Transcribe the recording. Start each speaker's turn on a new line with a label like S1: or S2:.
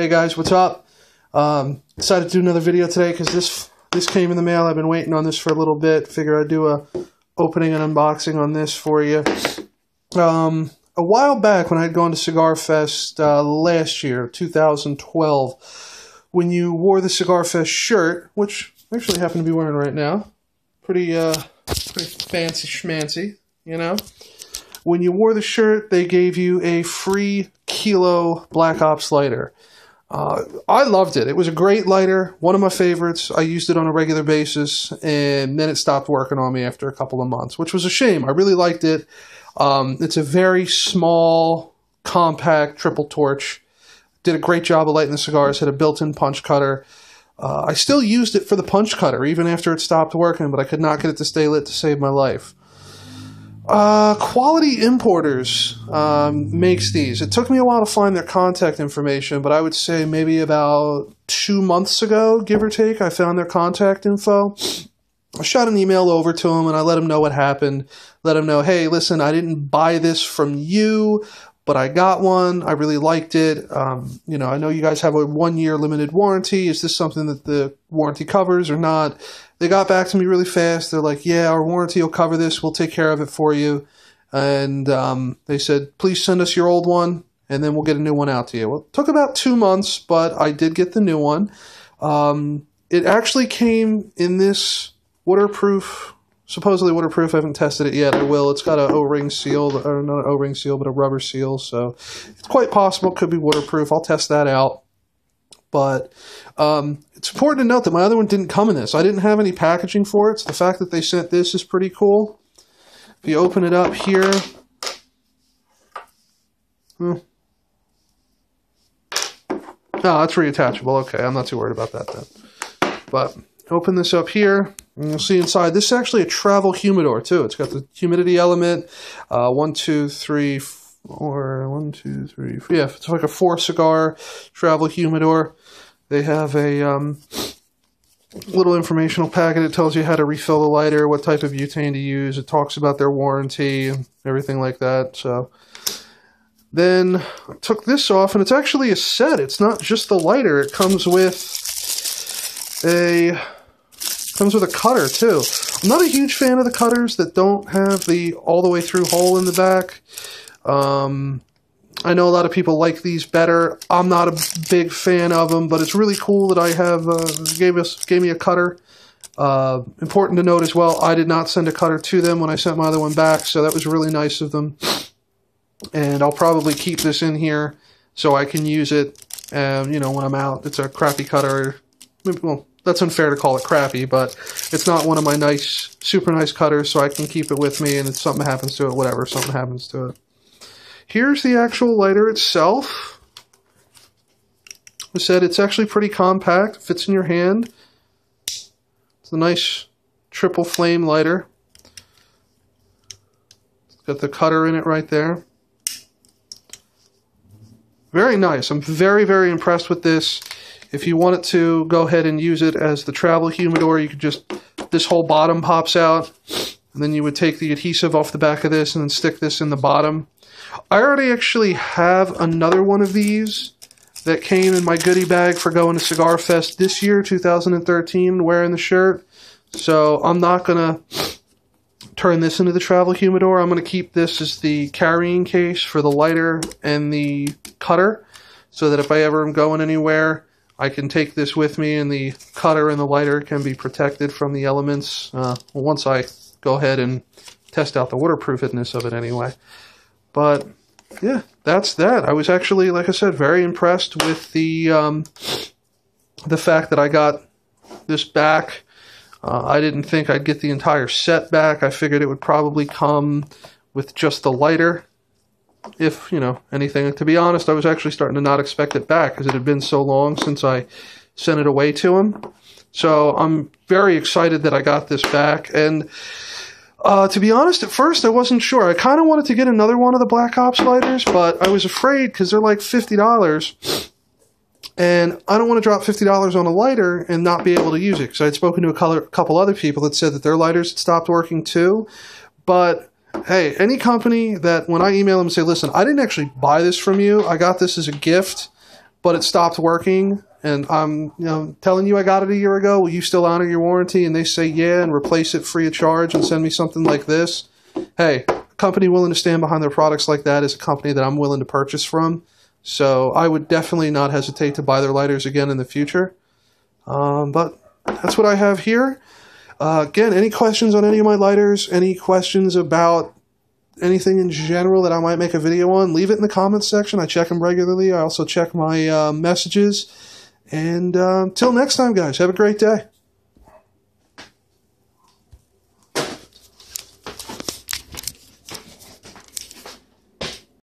S1: Hey guys, what's up? Um, decided to do another video today because this this came in the mail. I've been waiting on this for a little bit. Figure I'd do a opening and unboxing on this for you. Um, a while back when I had gone to Cigar Fest uh, last year, 2012, when you wore the Cigar Fest shirt, which I actually happen to be wearing right now, pretty uh, pretty fancy schmancy, you know. When you wore the shirt, they gave you a free kilo Black Ops lighter. Uh, I loved it. It was a great lighter, one of my favorites. I used it on a regular basis, and then it stopped working on me after a couple of months, which was a shame. I really liked it. Um, it's a very small, compact triple torch. Did a great job of lighting the cigars. Had a built-in punch cutter. Uh, I still used it for the punch cutter even after it stopped working, but I could not get it to stay lit to save my life. Uh, Quality Importers um, makes these. It took me a while to find their contact information, but I would say maybe about two months ago, give or take, I found their contact info. I shot an email over to them and I let them know what happened. Let them know, hey, listen, I didn't buy this from you, but I got one. I really liked it. Um, you know, I know you guys have a one year limited warranty. Is this something that the warranty covers or not? They got back to me really fast. They're like, yeah, our warranty will cover this. We'll take care of it for you. And um, they said, please send us your old one and then we'll get a new one out to you. Well, it took about two months, but I did get the new one. Um, it actually came in this waterproof, supposedly waterproof. I haven't tested it yet. I will. It's got an O-ring seal, or not an O-ring seal, but a rubber seal. So it's quite possible it could be waterproof. I'll test that out. But um, it's important to note that my other one didn't come in this. I didn't have any packaging for it, so the fact that they sent this is pretty cool. If you open it up here, hmm. Oh, that's reattachable. Okay, I'm not too worried about that then. But open this up here, and you'll see inside. This is actually a travel humidor too. It's got the humidity element. Uh, one, two, three, four. One, two, three. Four. Yeah, it's like a four cigar travel humidor. They have a um, little informational packet. It tells you how to refill the lighter, what type of butane to use. It talks about their warranty and everything like that. So then I took this off, and it's actually a set. It's not just the lighter. It comes with a comes with a cutter too. I'm not a huge fan of the cutters that don't have the all the way through hole in the back. Um, I know a lot of people like these better. I'm not a big fan of them, but it's really cool that I have uh, gave us gave me a cutter. Uh, important to note as well, I did not send a cutter to them when I sent my other one back, so that was really nice of them. And I'll probably keep this in here so I can use it, um, you know, when I'm out. It's a crappy cutter. Well, that's unfair to call it crappy, but it's not one of my nice, super nice cutters, so I can keep it with me, and if something happens to it, whatever, something happens to it. Here's the actual lighter itself. I said it's actually pretty compact, fits in your hand. It's a nice triple flame lighter. It's got the cutter in it right there. Very nice. I'm very, very impressed with this. If you wanted to go ahead and use it as the travel humidor, you could just, this whole bottom pops out. And then you would take the adhesive off the back of this and then stick this in the bottom. I already actually have another one of these that came in my goodie bag for going to Cigar Fest this year, 2013, wearing the shirt. So I'm not going to turn this into the travel humidor. I'm going to keep this as the carrying case for the lighter and the cutter so that if I ever am going anywhere, I can take this with me and the cutter and the lighter can be protected from the elements uh, once I go ahead and test out the waterproofness of it anyway. But yeah, that's that. I was actually, like I said, very impressed with the um, the fact that I got this back. Uh, I didn't think I'd get the entire set back. I figured it would probably come with just the lighter, if you know anything. To be honest, I was actually starting to not expect it back because it had been so long since I sent it away to him. So I'm very excited that I got this back and. Uh, to be honest, at first I wasn't sure. I kind of wanted to get another one of the Black Ops lighters, but I was afraid because they're like fifty dollars, and I don't want to drop fifty dollars on a lighter and not be able to use it. Because I had spoken to a color, couple other people that said that their lighters had stopped working too. But hey, any company that when I email them and say, "Listen, I didn't actually buy this from you. I got this as a gift." but it stopped working. And I'm you know telling you I got it a year ago. Will you still honor your warranty? And they say yeah, and replace it free of charge and send me something like this. Hey, a company willing to stand behind their products like that is a company that I'm willing to purchase from. So I would definitely not hesitate to buy their lighters again in the future. Um, but that's what I have here. Uh, again, any questions on any of my lighters? Any questions about anything in general that I might make a video on? Leave it in the comments section. I check them regularly. I also check my uh, messages. And uh, until next time, guys, have a great day.